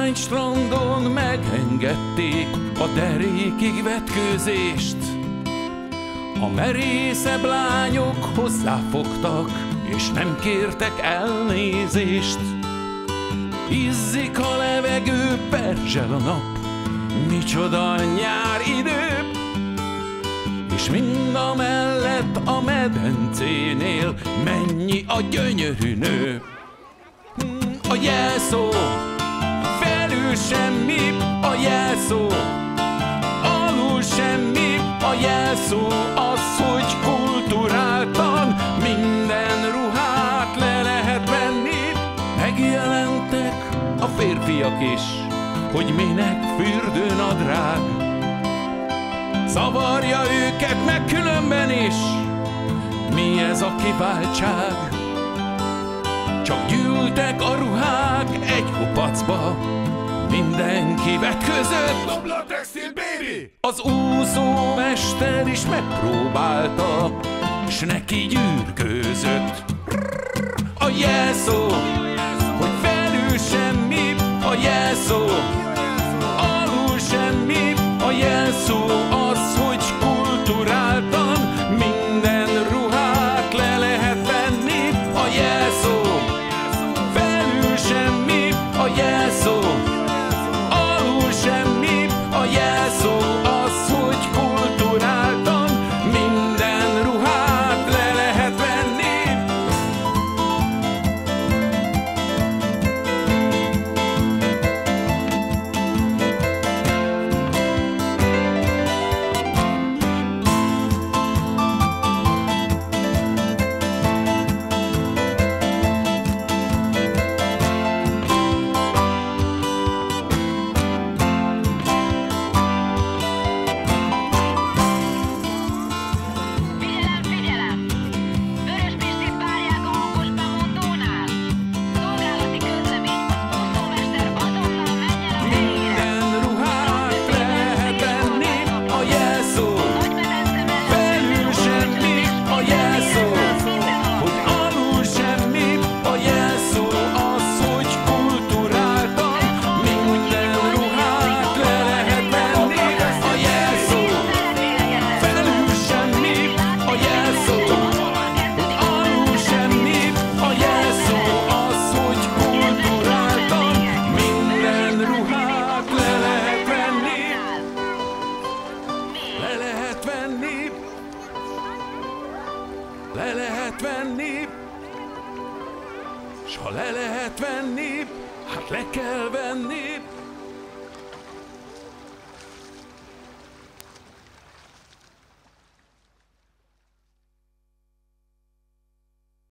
Néhány strandon megengedték a derékig vetkőzést. A merészebb lányok hozzáfogtak, és nem kértek elnézést. Izzik a levegő, perzsel a nap, micsoda nyár idő, és mind a mellett a medencénél mennyi a gyönyörű nő. A jelszó, felül semmi, a jelszó, alul semmi, a jelszó az, hogy kulturáltan minden ruhát le lehet venni. Megjelentek a férfiak is, hogy minek fürdőnadrág. Zavarja őket meg különben is, mi ez a kiváltság? Csak gyűltek a ruhák egy kupacba, mindenki vetközött. Dobla textil, baby! Az úszó mester is megpróbálta, s neki gyűrkőzött. A jelszó, hogy felül semmi, a jelszó, Le lehet venni. S ha le lehet venni, hát le kell venni.